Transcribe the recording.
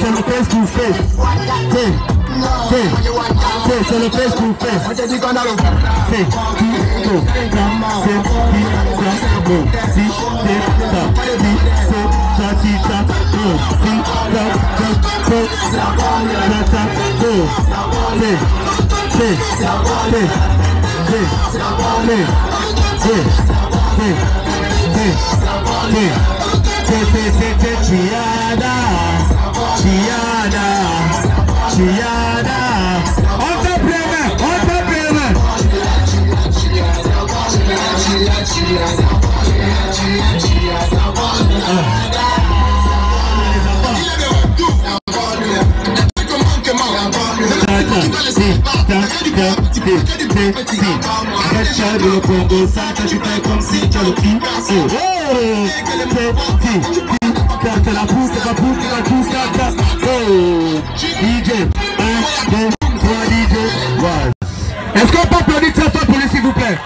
c'est le face to face. T'es, t'es, t'es, c'est le face to face. C'est qui go, c'est qui go, si t'es ça, si c'est ça, si ça go, si ça go, c'est ça, ça go, t'es, t'es, t'es, t'es, t'es, t'es, t'es, t'es, t'es, t'es, t'es, t'es, t'es, latinhada Outra prima, outra Recheado com gozada de DJ, 1, 2, 3, DJ, 1. Est-ce qu'on peut applaudir très fort pour lui, s'il vous plaît?